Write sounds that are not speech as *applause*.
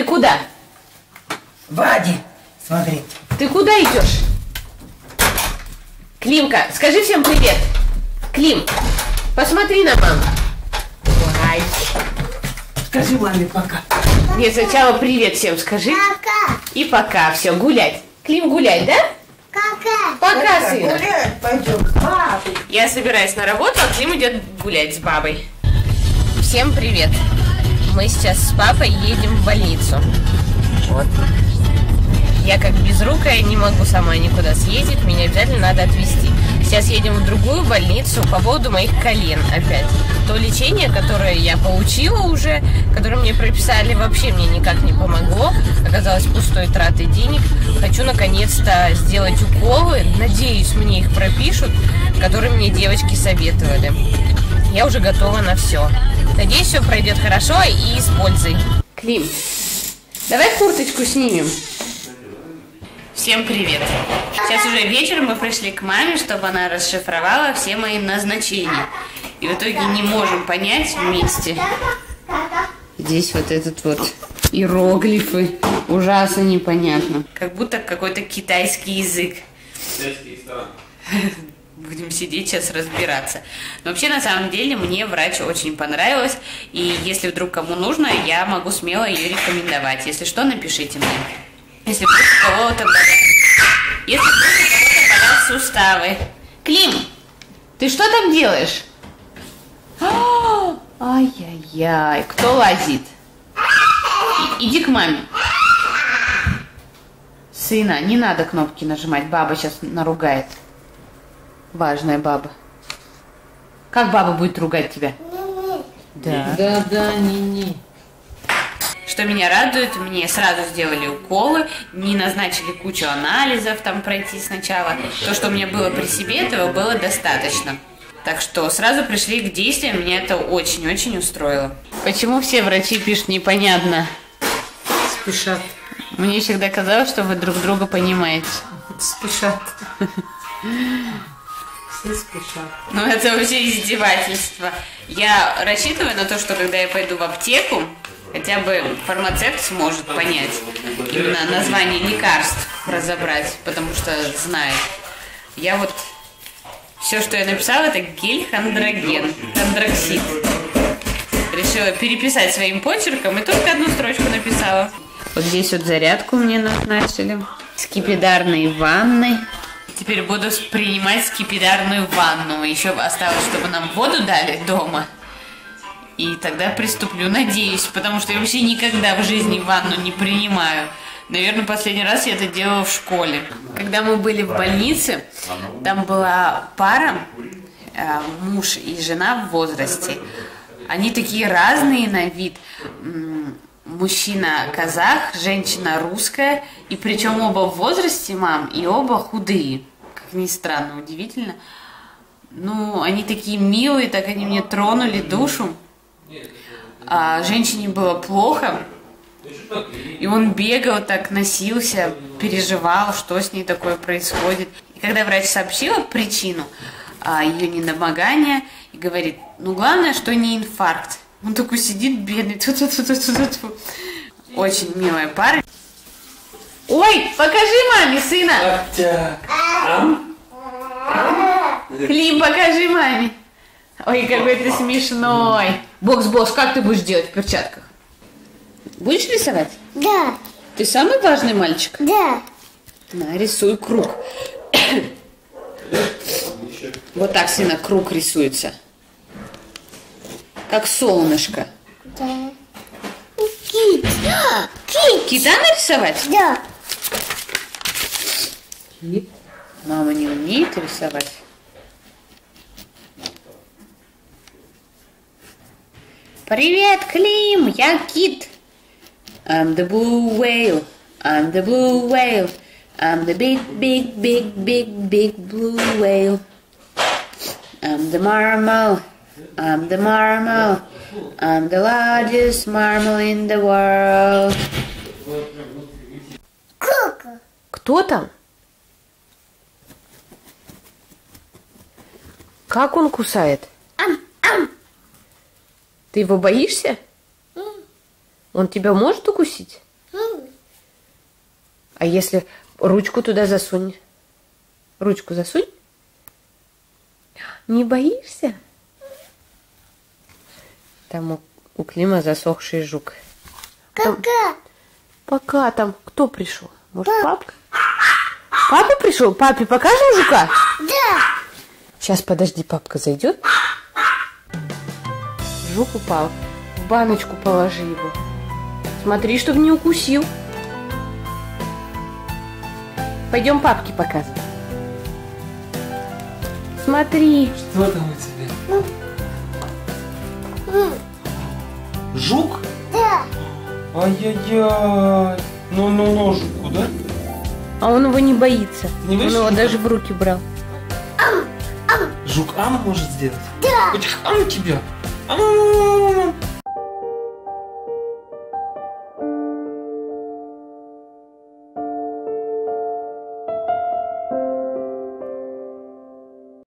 Ты куда? Ваде, смотри. Ты куда идешь? Климка, скажи всем привет. Клим, посмотри на маму. Ай. Скажи маме пока. Нет, сначала привет всем скажи. Пока. И пока. Все, гулять. Клим, гулять, да? Пока. Пока, сын. Гулять пойдем. Папа. Я собираюсь на работу, а Клим идет гулять с бабой. Всем привет. Мы сейчас с папой едем в больницу. Вот. Я как безрукая не могу сама никуда съездить, меня обязательно надо отвезти. Сейчас едем в другую больницу по поводу моих колен опять. То лечение, которое я получила уже, которое мне прописали, вообще мне никак не помогло. Оказалось пустой тратой денег. Хочу наконец-то сделать уколы. Надеюсь, мне их пропишут, которые мне девочки советовали. Я уже готова на все. Надеюсь, все пройдет хорошо и с пользой. Клим, давай курточку снимем. Всем привет! Сейчас уже вечер, мы пришли к маме, чтобы она расшифровала все мои назначения. И в итоге не можем понять вместе. Здесь вот этот вот иероглифы. Ужасно непонятно. Как будто какой-то китайский язык. *laughs* Будем сидеть сейчас разбираться. Но вообще, на самом деле, мне врач очень понравилась. И если вдруг кому нужно, я могу смело ее рекомендовать. Если что, напишите мне. Если вдруг кого-то болят... Если вдруг кого-то болят суставы. Клим, ты что там делаешь? А, Ай-яй-яй, кто лазит? Иди к маме. Сына, не надо кнопки нажимать, баба сейчас наругает. Важная баба. Как баба будет ругать тебя? Да. Да, да, не-не. Что меня радует, мне сразу сделали уколы, не назначили кучу анализов там пройти сначала. То, что у меня было при себе, этого было достаточно. Так что сразу пришли к действиям, меня это очень-очень устроило. Почему все врачи пишут непонятно? Спешат. Мне всегда казалось, что вы друг друга понимаете. Спешат. Все спешат. Ну это вообще издевательство. Я рассчитываю на то, что когда я пойду в аптеку, хотя бы фармацевт сможет понять именно название лекарств разобрать, потому что знает. Я вот все, что я написала, это гель хондроген, хондроксид. Решила переписать своим почерком и только одну строчку написала. Вот здесь вот зарядку мне назначили. Скипидарной ванной. Теперь буду принимать скипидарную ванну. Еще осталось, чтобы нам воду дали дома. И тогда приступлю, надеюсь, потому что я вообще никогда в жизни ванну не принимаю. Наверное, последний раз я это делала в школе. Когда мы были в больнице, там была пара, э, муж и жена в возрасте. Они такие разные на вид. Мужчина казах, женщина русская, и причем оба в возрасте, мам, и оба худые. Как ни странно, удивительно. Ну, они такие милые, так они мне тронули душу. А женщине было плохо, и он бегал так, носился, переживал, что с ней такое происходит. И когда врач сообщила причину а, ее недомогания, и говорит, ну главное, что не инфаркт. Он такой сидит бедный. Ту-ту-ту-ту-ту-ту. Очень милая пара. Ой, покажи маме сына. Клим, покажи маме. Ой, какой ты смешной. Бокс-босс, как ты будешь делать в перчатках? Будешь рисовать? Да. Ты самый важный мальчик? Да. На, рисуй круг. Вот так, сына, круг рисуется. Как солнышко. Да. Кит. Кит. Кита нарисовать? Да. Кит. Мама не умеет рисовать. Привет, Клим, я Кит. I'm the blue whale, I'm the blue whale, I'm the big, big, big, big, big blue whale. I'm the marmal, I'm the marmal, I'm the largest marmal in the world. Кто там? Как он кусает? Ам, ам. Ты его боишься? Он тебя может укусить? А если ручку туда засунь? Ручку засунь? Не боишься? Там у, у Клима засохший жук. Кака. Пока там кто пришел? Может, папка? Папа пришел? Папе покажем жука? Сейчас, подожди, папка зайдет. Жук упал. В баночку положи его. Смотри, чтобы не укусил. Пойдем папке показывать. Смотри. Что там у тебя? Жук? Да. Ай-яй-яй. Ну-ну-ну, жуку, да? А он его не боится. Не он его даже в руки брал. Жук ам может сделать? Да. Ам тебя. Ам.